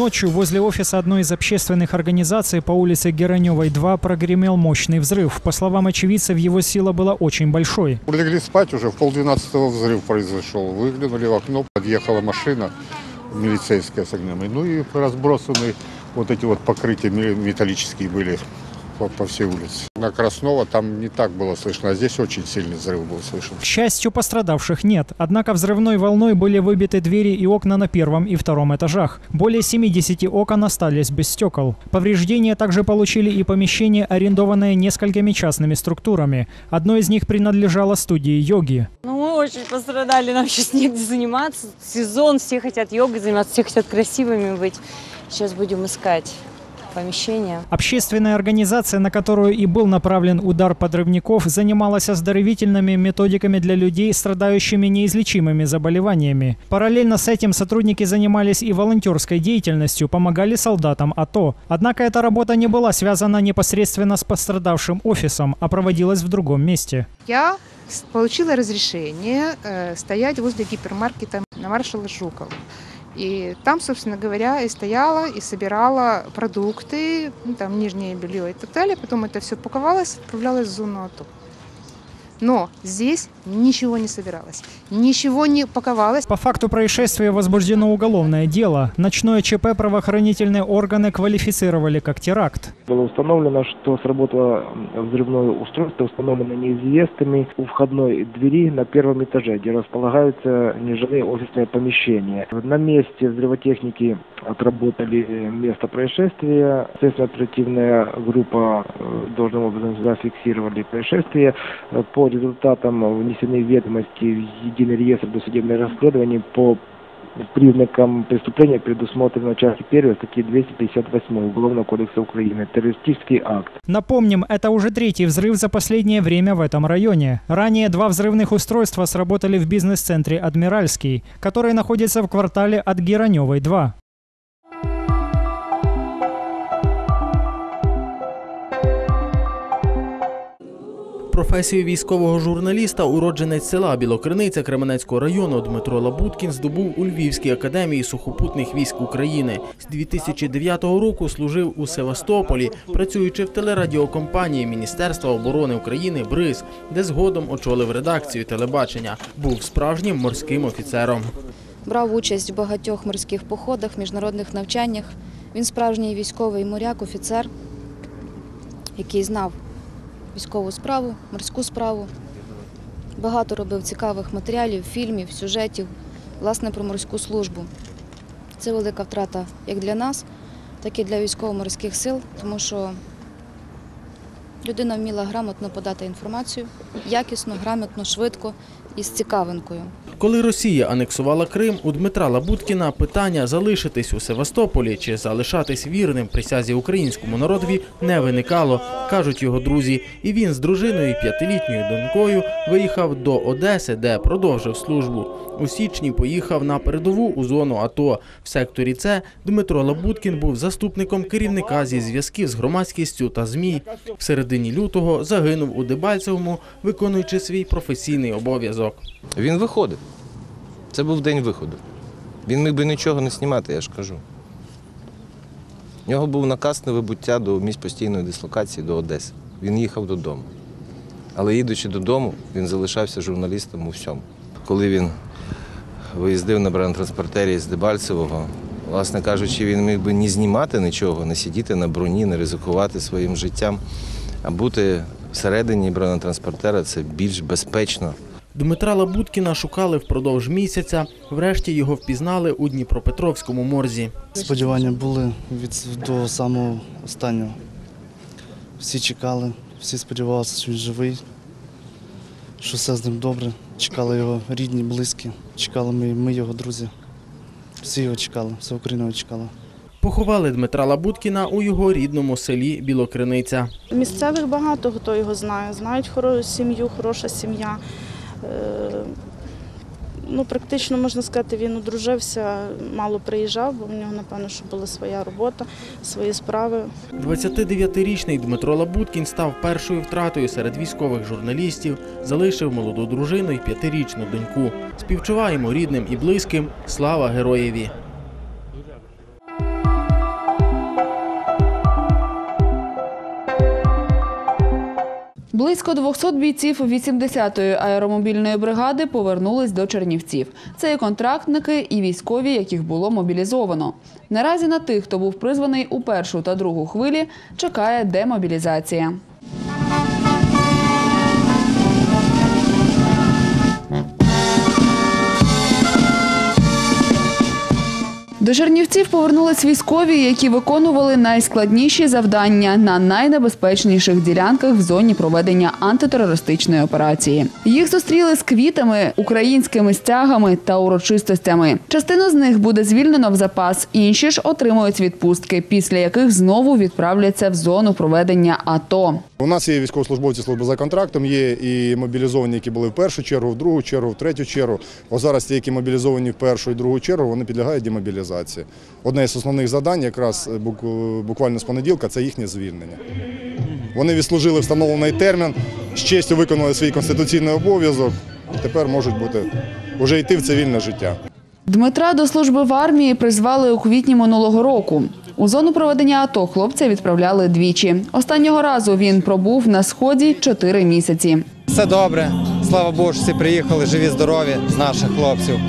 Ночью возле офиса одной из общественных организаций по улице Гераневой 2 прогремел мощный взрыв. По словам очевидцев, его сила была очень большой. Легли спать уже, в полдвенадцатого взрыв произошел. Выглянули в окно, подъехала машина милицейская с огнями. Ну и разбросаны вот эти вот покрытия ме- металлические были по, по всей улице. На Краснова там не так было слышно, а здесь очень сильный взрыв был слышен. К счастью, пострадавших нет. Однако взрывной волной были выбиты двери и окна на первом и втором этажах. Более 70 окон остались без стекол. Повреждения также получили и помещения, арендованные несколькими частными структурами. Одно из них принадлежало студии йоги. Ну, мы очень пострадали, нам сейчас негде заниматься. Сезон, все хотят йогой заниматься, все хотят красивыми быть. Сейчас будем искать помещение. Общественная организация, на которую и был направлен удар подрывников, занималась оздоровительными методиками для людей, страдающими неизлечимыми заболеваниями. Параллельно с этим сотрудники занимались и волонтерской деятельностью, помогали солдатам АТО. Однако эта работа не была связана непосредственно с пострадавшим офисом, а проводилась в другом месте. Я получила разрешение э, стоять возле гипермаркета на маршала Жукова. И там, собственно говоря, и стояла, и собирала продукты, ну, там нижнее белье и так далее. Потом это все паковалось, отправлялось в зону АТО. Но здесь ничего не собиралось, ничего не паковалось. По факту происшествия возбуждено уголовное дело. Ночное ЧП правоохранительные органы квалифицировали как теракт. Было установлено, что сработало взрывное устройство, установленное неизвестными у входной двери на первом этаже, где располагаются нежилые офисные помещения. На месте взрывотехники отработали место происшествия. Следственная оперативная группа э, должным образом зафиксировали происшествие. Э, По результатам внесены ведомости в единый реестр досудебных расследований по признакам преступления предусмотрено в части 1 статьи 258 Уголовного кодекса Украины террористический акт. Напомним, это уже третий взрыв за последнее время в этом районе. Ранее два взрывных устройства сработали в бизнес-центре «Адмиральский», который находится в квартале от Гераневой 2. Професію військового журналіста уродженець села Білокриниця Кременецького району Дмитро Лабуткін здобув у Львівській академії сухопутних військ України. З 2009 року служив у Севастополі, працюючи в телерадіокомпанії Міністерства оборони України БРИЗ, де згодом очолив редакцію телебачення. Був справжнім морським офіцером. Брав участь в багатьох морських походах, міжнародних навчаннях. Він справжній військовий моряк, офіцер, який знав військову справу, морську справу. Багато робив цікавих матеріалів, фільмів, сюжетів, власне, про морську службу. Це велика втрата як для нас, так і для військово-морських сил, тому що людина вміла грамотно подати інформацію, якісно, грамотно, швидко і з цікавинкою. Коли Росія анексувала Крим, у Дмитра Лабуткіна питання залишитись у Севастополі чи залишатись вірним присязі українському народові не виникало, кажуть його друзі. І він з дружиною п'ятилітньою донькою виїхав до Одеси, де продовжив службу. У січні поїхав на передову у зону АТО. В секторі С Дмитро Лабуткін був заступником керівника зі зв'язків з громадськістю та ЗМІ. В середині лютого загинув у Дебальцевому, виконуючи свій професійний обов'язок. Він виходив. Це був день виходу. Він міг би нічого не знімати, я ж кажу. У нього був наказ на вибуття до місць постійної дислокації до Одеси. Він їхав додому. Але їдучи додому, він залишався журналістом у всьому. Коли він виїздив на бронетранспортері з Дебальцевого, власне кажучи, він міг би не знімати нічого, не сидіти на броні, не ризикувати своїм життям, а бути всередині бронетранспортера це більш безпечно. Дмитра Лабуткіна шукали впродовж місяця. Врешті його впізнали у Дніпропетровському морзі. Сподівання були від до самого останнього. Всі чекали, всі сподівалися, що він живий, що все з ним добре. Чекали його рідні, близькі, чекали ми, ми його друзі. Всі його чекали, вся Україна його чекала. Поховали Дмитра Лабуткіна у його рідному селі Білокриниця. Місцевих багато хто його знає, знають хорошу сім'ю, хороша сім'я. Е, Ну, практично можна сказати, він одружився, мало приїжджав, бо в нього, напевно, що була своя робота, свої справи. 29-річний Дмитро Лабуткін став першою втратою серед військових журналістів, залишив молоду дружину і п'ятирічну доньку. Співчуваємо рідним і близьким. Слава героєві! Близько 200 бійців 80-ї аеромобільної бригади повернулись до Чернівців. Це і контрактники, і військові, яких було мобілізовано. Наразі на тих, хто був призваний у першу та другу хвилі, чекає демобілізація. До Чернівців повернулись військові, які виконували найскладніші завдання на найнебезпечніших ділянках в зоні проведення антитерористичної операції. Їх зустріли з квітами, українськими стягами та урочистостями. Частину з них буде звільнено в запас, інші ж отримують відпустки, після яких знову відправляться в зону проведення АТО. У нас є військовослужбовці служби за контрактом, є і мобілізовані, які були в першу чергу, в другу чергу, в третю чергу. Ось зараз ті, які мобілізовані в першу і другу чергу, вони підлягають демобілізації. Одне з основних завдань, якраз буквально з понеділка, це їхнє звільнення. Вони відслужили встановлений термін, з честю виконали свій конституційний обов'язок. Тепер можуть бути вже йти в цивільне життя. Дмитра до служби в армії призвали у квітні минулого року. У зону проведення АТО хлопця відправляли двічі. Останнього разу він пробув на сході чотири місяці. Все добре. Слава Богу, всі приїхали живі, здорові з наших хлопців.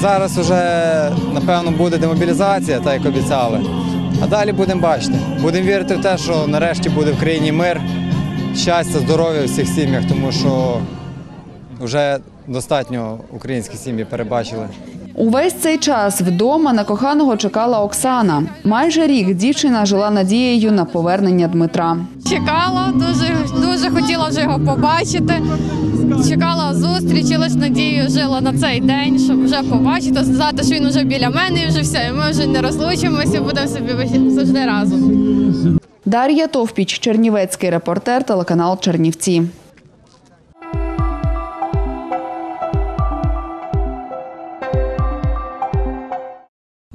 Зараз вже, напевно, буде демобілізація, так як обіцяли. А далі будемо бачити. Будемо вірити в те, що нарешті буде в країні мир, щастя, здоров'я у всіх сім'ях, тому що вже достатньо українські сім'ї перебачили. Увесь цей час вдома на коханого чекала Оксана. Майже рік дівчина жила надією на повернення Дмитра. Чекала, дуже, дуже хотіла вже його побачити. Чекала зустрічі, лише надію жила на цей день, щоб вже побачити, сказати, що він вже біля мене і вже все. і Ми вже не розлучимося, будемо собі завжди разом. Дар'я Товпіч, Чернівецький репортер, телеканал Чернівці.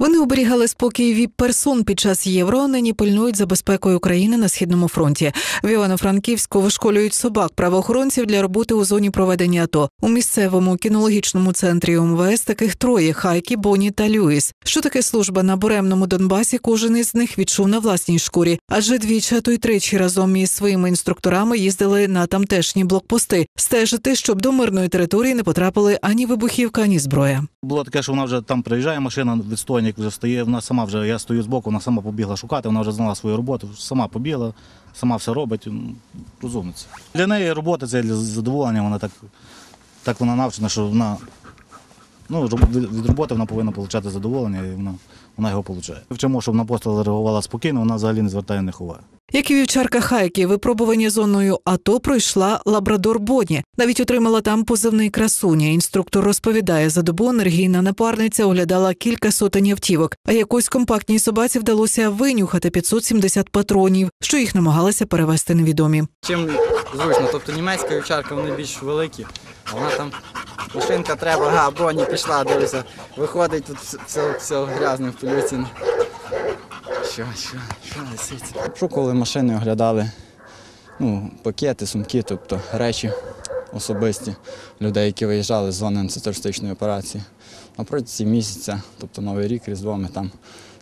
Вони оберігали спокій віп-персон під час євро. Нині пильнують за безпекою України на східному фронті. В Івано-Франківську вишколюють собак правоохоронців для роботи у зоні проведення АТО. У місцевому кінологічному центрі УМВС таких троє: Хайкі, Боні та Люїс. Що таке служба на буремному Донбасі? Кожен із них відчув на власній шкурі, адже двічі, а то й тричі разом із своїми інструкторами їздили на тамтешні блокпости, стежити, щоб до мирної території не потрапили ані вибухівка, ані зброя. Було таке, що вона вже там приїжджає машина, відстойник вже стоїть, вона сама вже, я стою збоку, вона сама побігла шукати, вона вже знала свою роботу, сама побігла, сама все робить, м, розумниця. Для неї робота це для задоволення, вона так, так вона навчена, що вона ну, від роботи вона повинна отримати задоволення і вона, вона його отримує. Вчимо, щоб на постріл реагувала спокійно, вона взагалі не звертає, не ховає. Як і вівчарка Хайки, випробування зоною АТО пройшла лабрадор Боні. Навіть отримала там позивний красуня. Інструктор розповідає, за добу енергійна напарниця оглядала кілька сотень автівок, а якось компактній собаці вдалося винюхати 570 патронів, що їх намагалися перевести невідомі. Чим зручно, тобто німецька вівчарка, вони більш великі, а вона там машинка треба, ага, броні пішла, дивися, виходить тут все, все, грязне в полюці. Що, що, що несеться? Шукали машини, оглядали ну, пакети, сумки, тобто речі особисті людей, які виїжджали з зони антитерористичної операції. На протязі місяця, тобто Новий рік, Різдво, ми там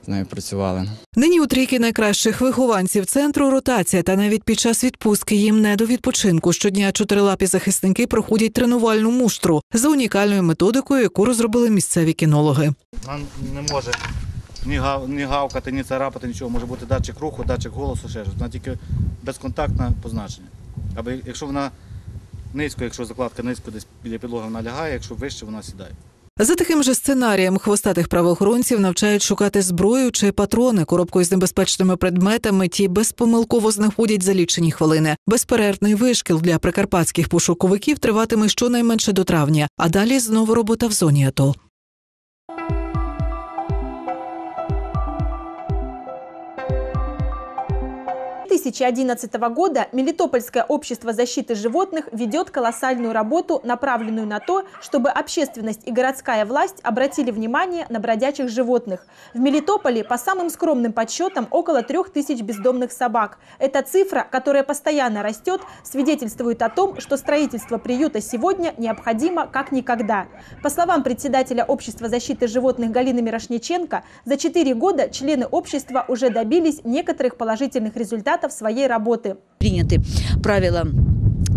з нею працювали. Нині у трійки найкращих вихованців центру ротація, та навіть під час відпустки їм не до відпочинку. Щодня чотирилапі захисники проходять тренувальну муштру за унікальною методикою, яку розробили місцеві кінологи. Вона не може ні, гав, ні гавкати, ні царапати, нічого. Може бути датчик руху, датчик голосу, ще щось. Вона тільки безконтактне позначення. Або якщо вона низько, якщо закладка низько десь біля підлоги вона лягає, якщо вище, вона сідає. За таким же сценарієм хвостатих правоохоронців навчають шукати зброю чи патрони, коробкою з небезпечними предметами. Ті безпомилково знаходять за лічені хвилини. Безперервний вишкіл для прикарпатських пошуковиків триватиме щонайменше до травня, а далі знову робота в зоні АТО. 2011 года Мелитопольское общество защиты животных ведет колоссальную работу, направленную на то, чтобы общественность и городская власть обратили внимание на бродячих животных. В Мелитополе, по самым скромным подсчетам, около трех тысяч бездомных собак. Эта цифра, которая постоянно растет, свидетельствует о том, что строительство приюта сегодня необходимо как никогда. По словам председателя общества защиты животных Галины Мирошниченко, за четыре года члены общества уже добились некоторых положительных результатов своей работы. Приняты правила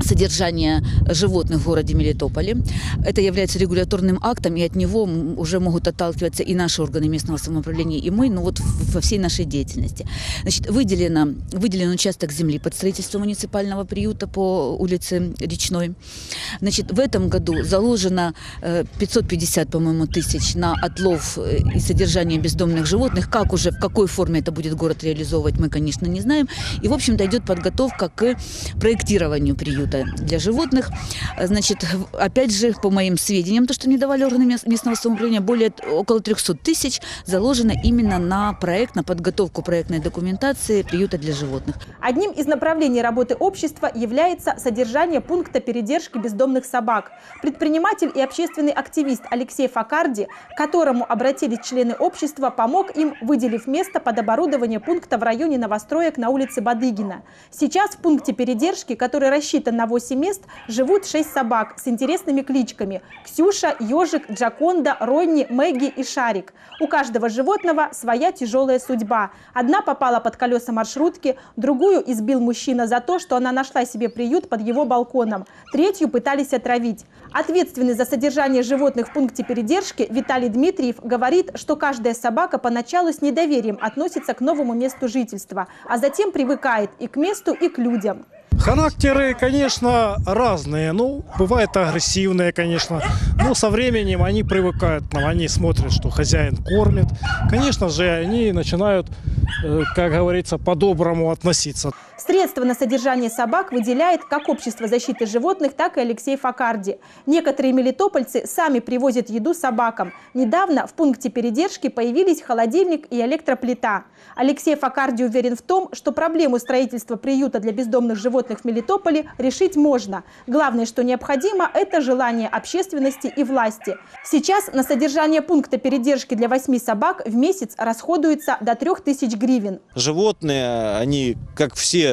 содержания животных в городе Мелитополе. Это является регуляторным актом, и от него уже могут отталкиваться и наши органы местного самоуправления, и мы, ну вот во всей нашей деятельности. Значит, выделено, выделен участок земли под строительство муниципального приюта по улице Речной. Значит, в этом году заложено э, 550, по-моему, тысяч на отлов э, и содержание бездомных животных. Как уже, в какой форме это будет город реализовывать, мы, конечно, не знаем. И, в общем-то, идет подготовка к проектированию приюта для животных. Значит, опять же, по моим сведениям, то, что мне давали органы мес- местного самоуправления, более около 300 тысяч заложено именно на проект, на подготовку проектной документации приюта для животных. Одним из направлений работы общества является содержание пункта передержки бездомных собак. Предприниматель и общественный активист Алексей Факарди, которому обратились члены общества, помог им, выделив место под оборудование пункта в районе новостроек на улице Бадыгина. Сейчас в пункте передержки, который рассчитан на 8 мест, живут 6 собак с интересными кличками – Ксюша, Ежик, Джаконда, Ронни, Мэгги и Шарик. У каждого животного своя тяжелая судьба. Одна попала под колеса маршрутки, другую избил мужчина за то, что она нашла себе приют под его балконом. Третью пытались отравить. Ответственный за содержание животных в пункте передержки Виталий Дмитриев говорит, что каждая собака поначалу с недоверием относится к новому месту жительства, а затем привыкает и к месту, и к людям. Характеры, конечно, разные. Ну, бывают агрессивные, конечно. Но со временем они привыкают к нам. Они смотрят, что хозяин кормит. Конечно же, они начинают, э, как говорится, по-доброму относиться. Средства на содержание собак выделяет как Общество защиты животных, так и Алексей Факарди. Некоторые мелитопольцы сами привозят еду собакам. Недавно в пункте передержки появились холодильник и электроплита. Алексей Факарди уверен в том, что проблему строительства приюта для бездомных животных в Мелитополе решить можно. Главное, что необходимо, это желание общественности и власти. Сейчас на содержание пункта передержки для восьми собак в месяц расходуется до 3000 гривен. животные, они, как все,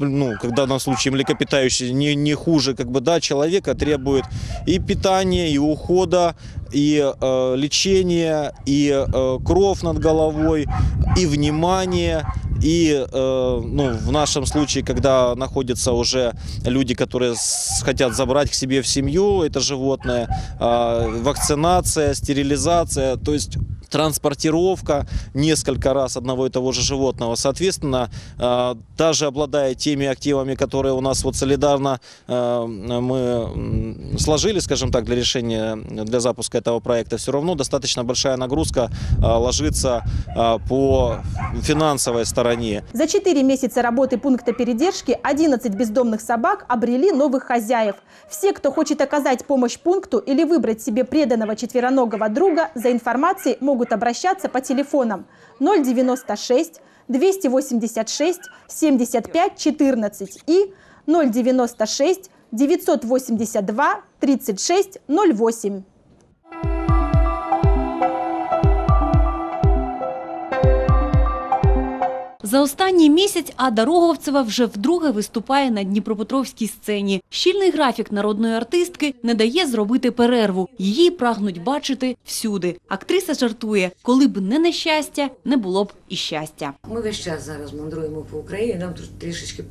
ну, как в данном случае млекопитающие, не, не хуже как бы, да, человека, требуют и питания, и ухода, и э, лечения, и э, кров над головой, и внимание, и, э, ну, в нашем случае, когда находятся уже люди, которые хотят забрать к себе в семью это животное, э, вакцинация, стерилизация, то есть транспортировка несколько раз одного и того же животного. Соответственно, э, даже обладая теми активами, которые у нас вот солидарно э, мы сложили, скажем так, для решения, для запуска этого проекта, все равно достаточно большая нагрузка э, ложится по финансовой стороне. За 4 месяца работы пункта передержки 11 бездомных собак обрели новых хозяев. Все, кто хочет оказать помощь пункту или выбрать себе преданного четвероногого друга, за информацией могут обращаться по телефонам 096 286 75 14 и 096 982 36 08. За останній місяць Ада Роговцева вже вдруге виступає на Дніпропетровській сцені. Щільний графік народної артистки не дає зробити перерву. Її прагнуть бачити всюди. Актриса жартує, коли б не нещастя, не було б і щастя. Ми весь час зараз мандруємо по Україні. Нам тут трішечки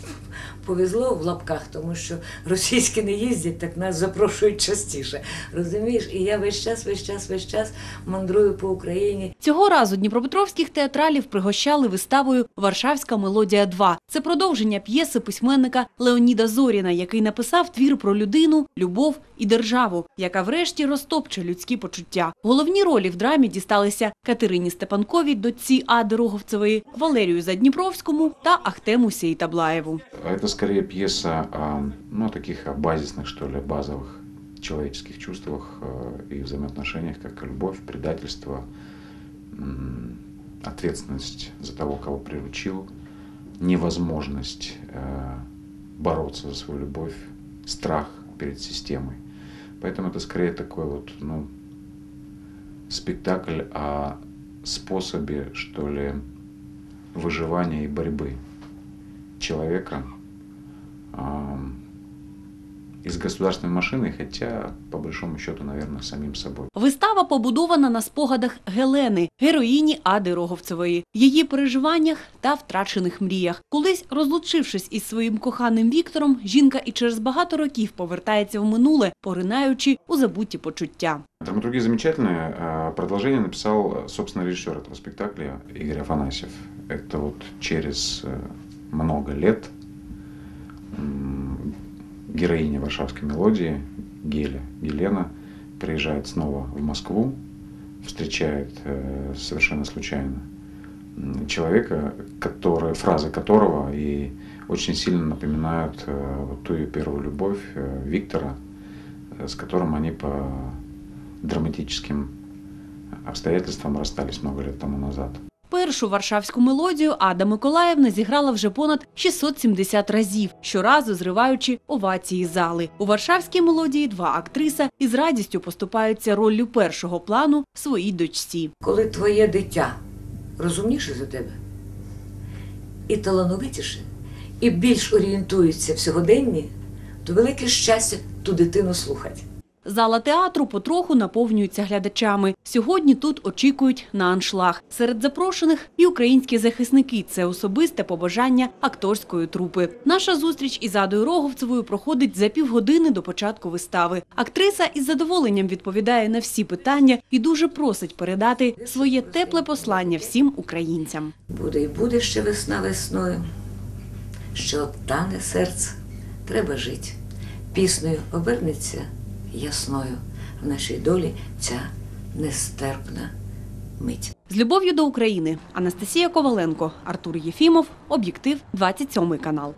повезло в лапках, тому що російські не їздять, так нас запрошують частіше. Розумієш? І я весь час, весь час, весь час мандрую по Україні. Цього разу дніпропетровських театралів пригощали виставою Варшавська мелодія 2 Це продовження п'єси письменника Леоніда Зоріна, який написав твір про людину, любов і державу, яка врешті розтопче людські почуття. Головні ролі в драмі дісталися Катерині Степанковій, дочці Ади Роговцевої, Валерію Задніпровському та Ахтему Сейтаблаєву. Это скорее пьеса о, ну, о таких о базисных, что ли, базовых человеческих чувствах э, и взаимоотношениях, как любовь, предательство, м, ответственность за того, кого приручил, невозможность э, бороться за свою любовь, страх перед системой. Поэтому это скорее такой вот, ну, спектакль о способе, что ли, выживания и борьбы человека из государственной машины, хотя, по большому счету, наверное, самим собой. Вистава побудована на спогадах Гелени, героїні Ади Роговцевої, її переживаннях та втрачених мріях. Колись розлучившись із своїм коханим Віктором, жінка і через багато років повертається в минуле, поринаючи у забуті почуття. Драматургия замечательная. а Продолжение написал, собственно, режиссер этого спектакля Игорь Афанасьев. Это вот через э, много лет м, героиня варшавской мелодии Геля, Елена, приезжает снова в Москву, встречает э, совершенно случайно человека, который, фразы которого и очень сильно напоминают э, вот ту ее первую любовь э, Виктора, э, с которым они по драматическим обстоятельствам расстались много лет тому назад. Першу варшавську мелодію Ада Миколаївна зіграла вже понад 670 разів, щоразу зриваючи овації зали. У варшавській мелодії два актриса із радістю поступаються роллю першого плану своїй дочці. Коли твоє дитя розумніше за тебе, і талановитіше, і більш орієнтується в сьогоденні, то велике щастя ту дитину слухати. Зала театру потроху наповнюється глядачами. Сьогодні тут очікують на аншлаг. Серед запрошених і українські захисники. Це особисте побажання акторської трупи. Наша зустріч із Адою Роговцевою проходить за півгодини до початку вистави. Актриса із задоволенням відповідає на всі питання і дуже просить передати своє тепле послання всім українцям. Буде і буде ще весна весною, ще оттане серце, треба жити. Піснею обернеться ясною в нашій долі ця нестерпна мить. З любов'ю до України Анастасія Коваленко, Артур Єфімов, об'єктив 27 канал.